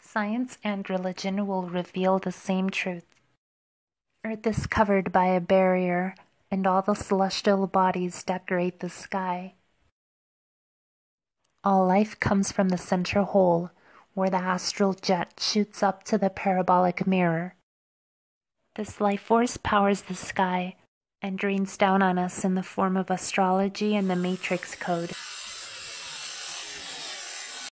Science and religion will reveal the same truth. Earth is covered by a barrier, and all the celestial bodies decorate the sky. All life comes from the center hole, where the astral jet shoots up to the parabolic mirror. This life force powers the sky and drains down on us in the form of astrology and the matrix code.